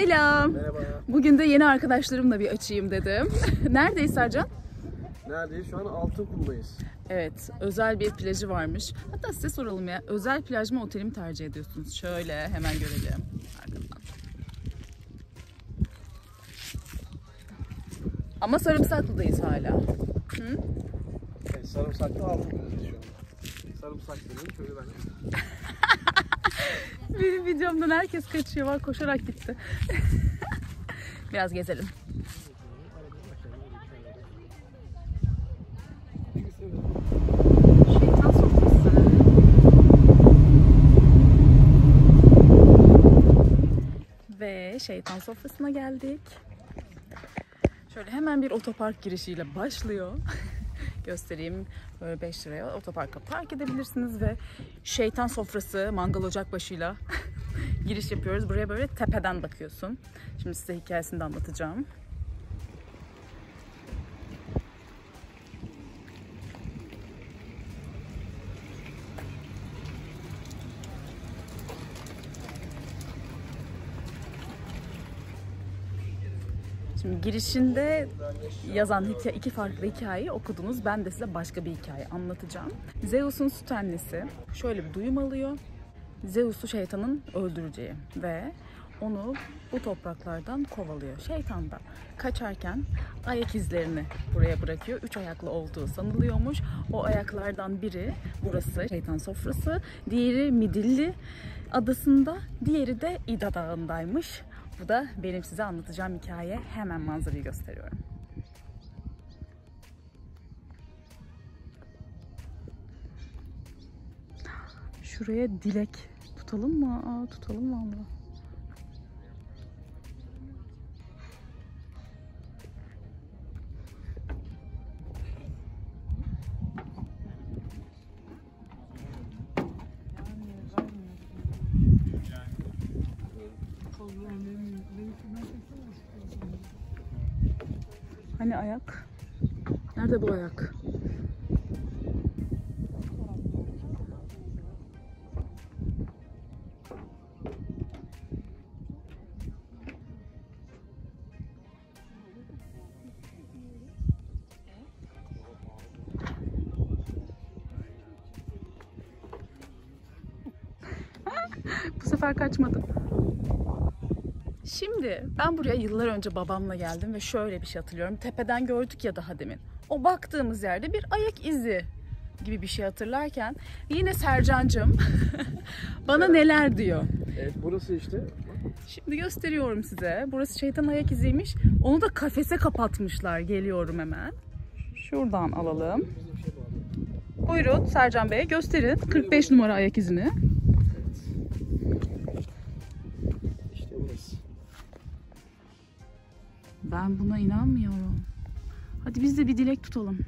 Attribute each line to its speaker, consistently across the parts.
Speaker 1: Selam.
Speaker 2: Merhaba.
Speaker 1: Bugün de yeni arkadaşlarımla bir açayım dedim. Neredeyiz Sercan?
Speaker 2: Neredeyiz? Şu an Altınkum'dayız.
Speaker 1: Evet, özel bir plajı varmış. Hatta size soralım ya, özel plaj mı oteli mi tercih ediyorsunuz? Şöyle hemen görelim. Arkadan. Ama Sarımsaklı'dayız hala. Hı?
Speaker 2: Evet, Sarımsak'ta Altınkum'dayız şu an. Sarımsak dediğim köyü ben.
Speaker 1: Benim videomdan herkes kaçıyor. Var koşarak gitti. Biraz gezelim. Sofrası. Ve şeytan sofrasına geldik. Şöyle hemen bir otopark girişiyle başlıyor. Göstereyim. Böyle 5 liraya otoparka park edebilirsiniz ve şeytan sofrası mangal ocak başıyla giriş yapıyoruz. Buraya böyle tepeden bakıyorsun. Şimdi size hikayesini de anlatacağım. Şimdi girişinde yazan iki farklı hikayeyi okudunuz. Ben de size başka bir hikaye anlatacağım. Zeus'un süt annesi şöyle bir duyum alıyor. Zeus'u şeytanın öldüreceği ve onu bu topraklardan kovalıyor. Şeytan da kaçarken ayak izlerini buraya bırakıyor. Üç ayaklı olduğu sanılıyormuş. O ayaklardan biri burası şeytan sofrası. Diğeri Midilli adasında. Diğeri de İda Dağı'ndaymış. Bu da benim size anlatacağım hikaye. Hemen manzarayı gösteriyorum. Şuraya dilek tutalım mı? Aa, tutalım valla. Hani ayak? Nerede bu ayak? Bu sefer kaçmadım. Şimdi ben buraya yıllar önce babamla geldim ve şöyle bir şey hatırlıyorum. Tepeden gördük ya daha demin. O baktığımız yerde bir ayak izi gibi bir şey hatırlarken yine Sercancığım bana neler diyor.
Speaker 2: Evet burası işte.
Speaker 1: Şimdi gösteriyorum size. Burası şeytan ayak iziymiş. Onu da kafese kapatmışlar. Geliyorum hemen. Şuradan alalım. Buyurun Sercan Bey gösterin. 45 numara ayak izini. Ben buna inanmıyorum. Hadi biz de bir dilek tutalım.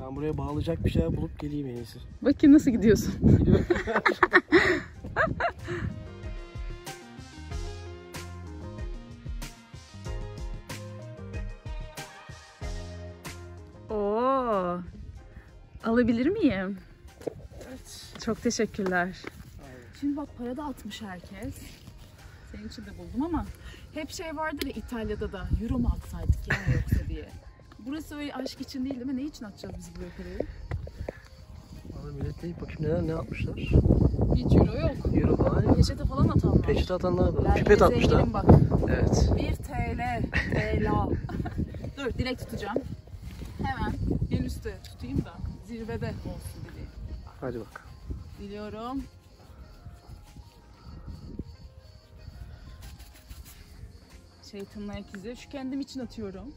Speaker 2: Ben buraya bağlayacak bir şeyler bulup geleyim en iyisi.
Speaker 1: Bakayım nasıl gidiyorsun. Oo. Alabilir miyim?
Speaker 2: Evet.
Speaker 1: Çok teşekkürler.
Speaker 2: Aynen.
Speaker 1: Şimdi bak para da atmış herkes. Senin için de buldum ama hep şey vardır ya İtalya'da da euro mu atsaydık ya yoksa diye. Burası öyle aşk için değil değil mi? Ne için atacağız biz buraya parayı?
Speaker 2: Valla millet ne bakayım neler ne yapmışlar.
Speaker 1: Hiç euro yok.
Speaker 2: Euro falan yok.
Speaker 1: Peçete falan atanlar.
Speaker 2: Peçete atanlar var.
Speaker 1: Ben
Speaker 2: Pipet atmışlar.
Speaker 1: bak.
Speaker 2: Evet.
Speaker 1: 1 TL. TL. Dur dilek tutacağım. Hemen en üstte tutayım da zirvede olsun dileğim.
Speaker 2: Hadi bak.
Speaker 1: Diliyorum. Şeytanın ayak izi. Şu kendim için atıyorum.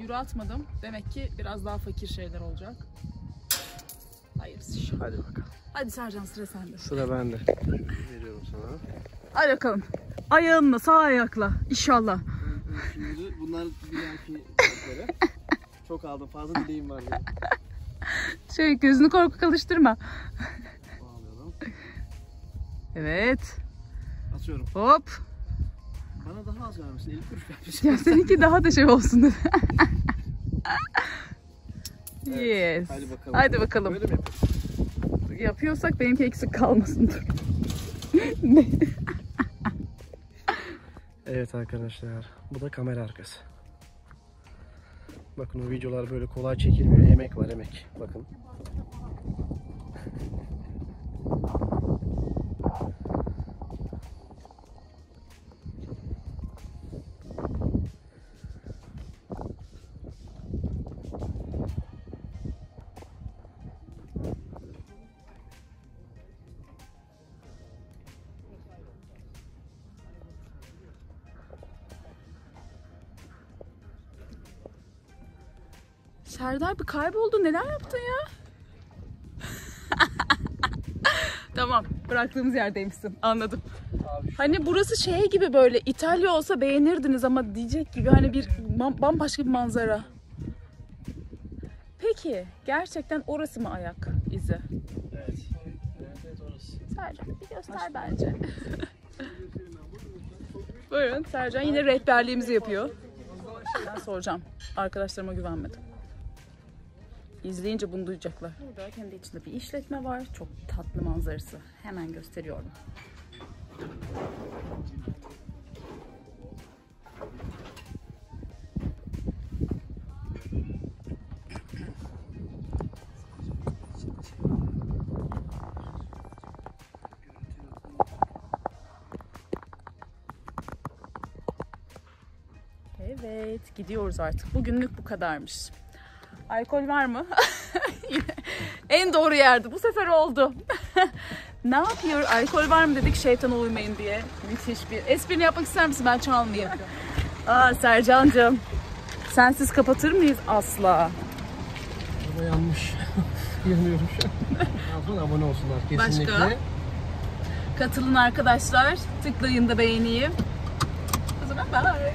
Speaker 1: Euro atmadım. Demek ki biraz daha fakir şeyler olacak. Hayırlısı. inşallah.
Speaker 2: Hadi bakalım.
Speaker 1: Hadi Sercan sıra sende.
Speaker 2: Sıra bende. Veriyorum sana.
Speaker 1: Hadi bakalım. Ayağınla sağ ayakla. İnşallah.
Speaker 2: Şimdi bunlar bir dahaki. Çok aldım. Fazla dileğim var. benim.
Speaker 1: Şey gözünü korku kalıştırma. Evet.
Speaker 2: Atıyorum.
Speaker 1: Hop.
Speaker 2: Bana daha az vermesin. 50 kuruş vermişsin.
Speaker 1: Ya seninki daha da şey olsun dedi. yes.
Speaker 2: Hadi bakalım.
Speaker 1: Hadi bakalım.
Speaker 2: Böyle mi yapıyorsun?
Speaker 1: Yapıyorsak benimki eksik kalmasın.
Speaker 2: Evet arkadaşlar, bu da kamera arkası. Bakın o videolar böyle kolay çekilmiyor. Emek var emek. Bakın.
Speaker 1: Serdar bir kayboldu. Neler yaptın ya? tamam. Bıraktığımız yerdeymişsin. Anladım. Hani burası şey gibi böyle İtalya olsa beğenirdiniz ama diyecek gibi hani bir bambaşka bir manzara. Peki gerçekten orası mı ayak izi?
Speaker 2: Evet. Evet, evet orası.
Speaker 1: Sercan bir göster bence. Buyurun Sercan yine rehberliğimizi yapıyor. Ben soracağım. Arkadaşlarıma güvenmedim. İzleyince bunu duyacaklar. Burada kendi içinde bir işletme var. Çok tatlı manzarası. Hemen gösteriyorum. Evet, gidiyoruz artık. Bugünlük bu kadarmış. Alkol var mı? En doğru yerdi. Bu sefer oldu. ne yapıyor? Alkol var mı dedik şeytana uymayın diye. Müthiş bir. Esprini yapmak ister misin? Ben çalmayayım. Aa Sercan'cığım. Sensiz kapatır mıyız? Asla.
Speaker 2: Ama yanmış. Yanıyorum şu an. Abone olsunlar kesinlikle.
Speaker 1: Başka? Katılın arkadaşlar. Tıklayın da beğeniyi. O zaman bye.